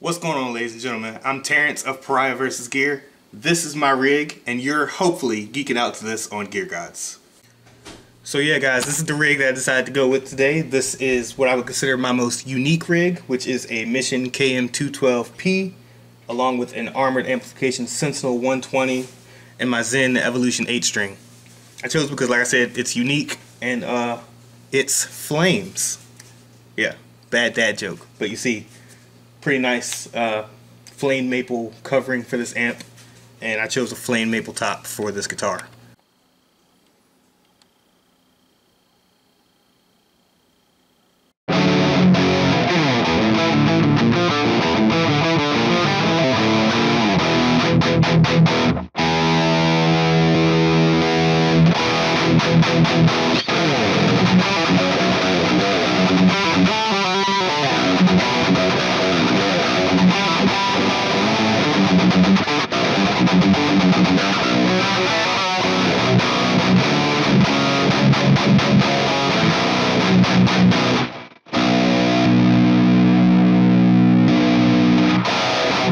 What's going on ladies and gentlemen? I'm Terrence of Pariah vs. Gear. This is my rig and you're hopefully geeking out to this on Gear Gods. So yeah guys, this is the rig that I decided to go with today. This is what I would consider my most unique rig, which is a Mission KM212P along with an armored amplification Sentinel 120 and my Zen Evolution 8 string. I chose because like I said, it's unique and uh, it's flames. Yeah, bad dad joke. But you see, pretty nice uh, flame maple covering for this amp and I chose a flame maple top for this guitar.